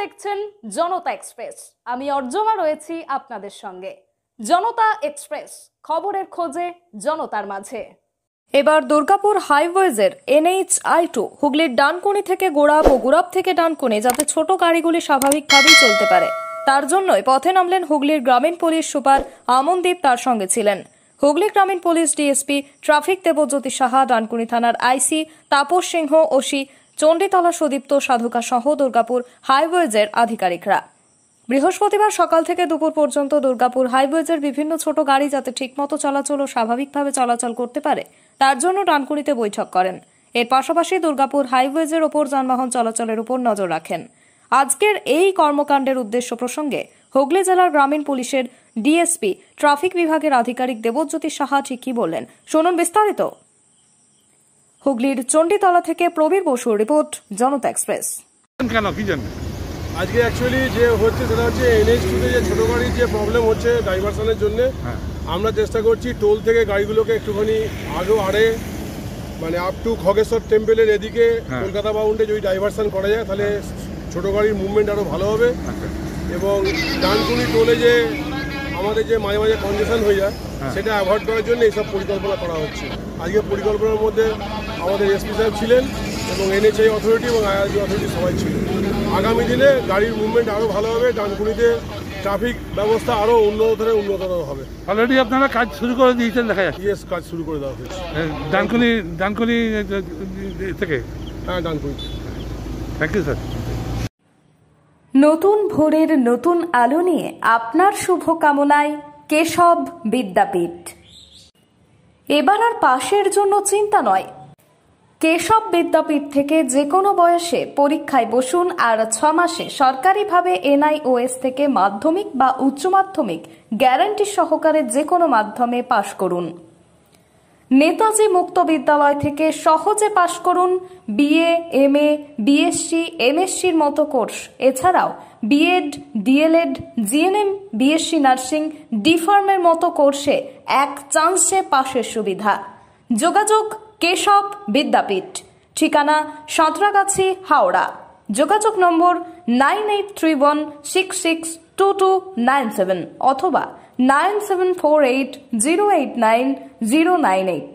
দেখছেন জনতা এক্সপ্রেস। আমি অর্জমা রয়েছি আপনাদের সঙ্গে। জনতা এক্সপ্রেস, খবরের খোঁজে জনতার মাঝে। এবার দুর্গাপুর হাইওয়েজের এনএইচ আই টু, হুগলির ডানকুনি থেকে গোড়াপ ও গোড়াপ থেকে ডানকুনি যাতে ছোট গাড়িগুলি স্বাভাবিকভাবেই চলতে পারে। তার জন্যই পথে নামলেন হুগলির গ্রামীণ পুলিশ সুপার আমনদীপ তার সঙ্গে ছিলেন। হুগলি গ্রামীণ police DSP traffic Debjyoti Saha, Dankuni থানার আইসি তাপস সিংহ ওসি চণ্ডীতলা সুদীপ্ত সাধুকা সহ দুর্গাপুর হাইওয়েজের আধিকারিকরা। বৃহস্পতিবার সকাল থেকে দুপুর পর্যন্ত দুর্গাপুর হাইওয়েজের বিভিন্ন ছোট গাড়ি যাতে ঠিকমতো চলাচল ও স্বাভাবিকভাবে চলাচল করতে পারে, তার জন্য ডানকুনিতে বৈঠক করেন। এর পাশাপাশি দুর্গাপুর হাইওয়েজের ওপর যানবাহন চলাচলের উপর নজর রাখেন। আজকের এই কর্মকাণ্ডের উদ্দেশ্য প্রসঙ্গে হুগলি জেলার গ্রামীণ পুলিশের ডিএসপি, ট্রাফিক বিভাগের আধিকারিক দেবজ্যোতি সাহা ঠিকই বললেন। শুনুন বিস্তারিত। হুগলির চণ্ডীতলা থেকে প্রবীর বসুর রিপোর্ট জনতা এক্সপ্রেস। কেন? কি জন্য আজকে অ্যাকচুয়ালি যে হচ্ছে সেটা হচ্ছে এনএইচ টুতে যে ছোটো গাড়ির যে প্রবলেম হচ্ছে ডাইভারশনের জন্য হ্যাঁ। আমরা চেষ্টা করছি টোল থেকে গাড়িগুলোকে একটুখানি আগেও আড়ে মানে আপ টু খগেশ্বর টেম্পেলের এদিকে হ্যাঁ। কলকাতা বাউন্ডে যদি ডাইভারশন করা যায় তাহলে ছোটো গাড়ির মুভমেন্ট আরও ভালো হবে। আচ্ছা। এবং ডানকুনি টোলে যে আমাদের যে মাঝে মাঝে কনজেশন হয়ে যায় হ্যাঁ। সেটা অ্যাভয়েড করার জন্য এইসব পরিকল্পনা করা হচ্ছে আজকে পরিকল্পনার মধ্যে আমাদের এসপি সাহেব ছিলেন এবং এনএচআই অথরিটি এবং আইআরবি অথরিটি সবাই ছিল আগামী দিনে গাড়ির মুভমেন্ট আরও ভালো হবে ডানকুনিতে ট্রাফিক ব্যবস্থা আরও উন্নততর উন্নতর হবে অলরেডি আপনারা কাজ শুরু করে দিয়েছেন দেখা যাচ্ছে ইয়েস কাজ শুরু করে দেওয়া হয়েছে ডানকুনি ডানকুনি থেকে হ্যাঁ ডানকুনিতে থ্যাংক ইউ স্যার নতুন ভোরের নতুন আলো নিয়ে আপনার শুভ কামনায় কেশব বিদ্যাপীঠ। এবার আর পাশের জন্য চিন্তা নয়। কেশব বিদ্যাপীঠ থেকে যে কোনো বয়সে পরীক্ষায় বসুন আর ছ মাসে সরকারিভাবে এনআইওএস থেকে মাধ্যমিক বা উচ্চ মাধ্যমিক গ্যারান্টি সহকারে যে কোনো মাধ্যমে পাশ করুন। নেতাজি মুক্ত বিদ্যালয় থেকে সহজে পাশ করুন বিএ এম এ বিএসসি, এমএসসির মতো কোর্স। এছাড়াও BEd, DElEd, GNM, BSc nursing, ডিফার্মের মতো কোর্সে এক চান্সে পাশের সুবিধা। যোগাযোগ কেশব বিদ্যাপীঠ। ঠিকানা সাঁতরাগাছি, হাওড়া। যোগাযোগ নম্বর nine eight three one six six two two nine seven অথবা nine seven four eight zero eight nine zero nine eight